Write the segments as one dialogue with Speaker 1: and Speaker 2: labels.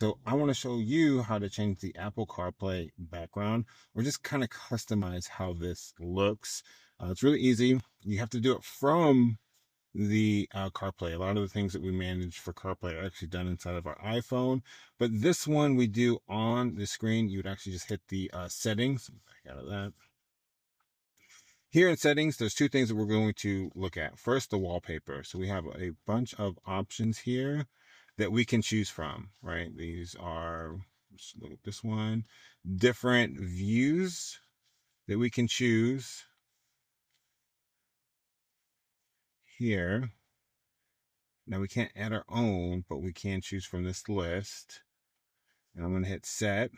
Speaker 1: So I want to show you how to change the Apple CarPlay background or just kind of customize how this looks. Uh, it's really easy. You have to do it from the uh, CarPlay. A lot of the things that we manage for CarPlay are actually done inside of our iPhone, but this one we do on the screen. You would actually just hit the uh, settings. Back out of that. Here in settings, there's two things that we're going to look at. First, the wallpaper. So we have a bunch of options here that we can choose from, right? These are, look at this one, different views that we can choose here. Now we can't add our own, but we can choose from this list. And I'm to hit set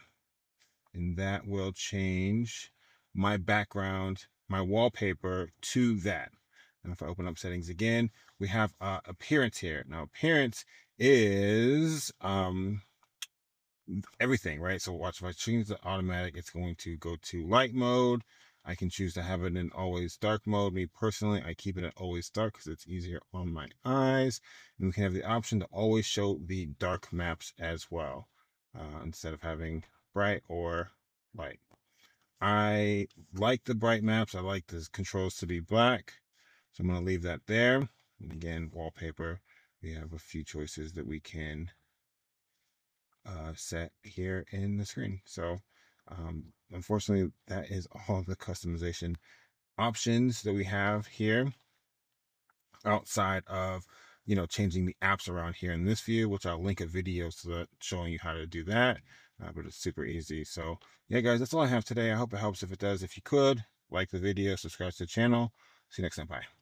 Speaker 1: and that will change my background, my wallpaper to that. And if I open up settings again, we have uh, appearance here. Now appearance is um, everything, right? So watch if I change the automatic, it's going to go to light mode. I can choose to have it in always dark mode. Me personally, I keep it at always dark because it's easier on my eyes. And we can have the option to always show the dark maps as well, uh, instead of having bright or light. I like the bright maps. I like the controls to be black. So I'm going to leave that there. And again, wallpaper we have a few choices that we can uh, set here in the screen. So um, unfortunately, that is all the customization options that we have here outside of you know changing the apps around here in this view which i'll link a video so that showing you how to do that uh, but it's super easy. So yeah guys that's all i have today. I hope it helps. If it does if you could like the video subscribe to the channel. See you next time. Bye